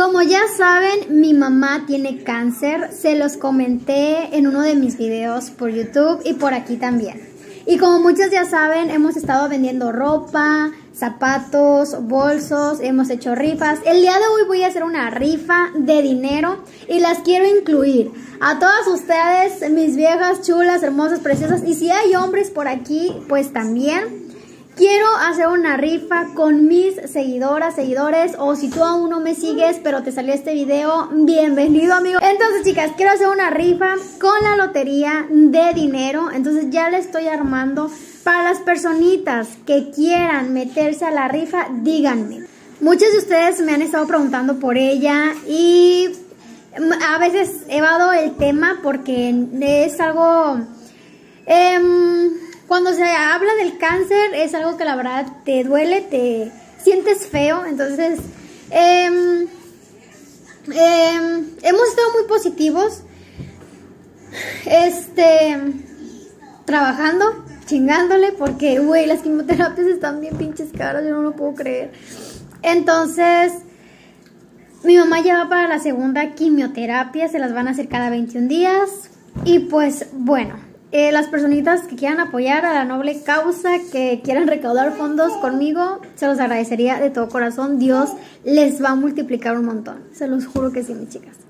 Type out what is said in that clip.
Como ya saben, mi mamá tiene cáncer. Se los comenté en uno de mis videos por YouTube y por aquí también. Y como muchos ya saben, hemos estado vendiendo ropa, zapatos, bolsos, hemos hecho rifas. El día de hoy voy a hacer una rifa de dinero y las quiero incluir a todas ustedes, mis viejas, chulas, hermosas, preciosas. Y si hay hombres por aquí, pues también. Quiero hacer una rifa con mis seguidoras, seguidores, o si tú aún no me sigues, pero te salió este video, bienvenido amigo. Entonces chicas, quiero hacer una rifa con la lotería de dinero, entonces ya le estoy armando. Para las personitas que quieran meterse a la rifa, díganme. Muchos de ustedes me han estado preguntando por ella y a veces he dado el tema porque es algo... Eh, cuando se habla del cáncer es algo que la verdad te duele, te sientes feo, entonces em, em, hemos estado muy positivos, este, trabajando, chingándole, porque, güey, las quimioterapias están bien pinches caras, yo no lo puedo creer. Entonces, mi mamá ya va para la segunda quimioterapia, se las van a hacer cada 21 días. Y pues, bueno, eh, las personitas que quieran apoyar a la noble causa, que quieran recaudar fondos conmigo, se los agradecería de todo corazón. Dios les va a multiplicar un montón. Se los juro que sí, mis chicas.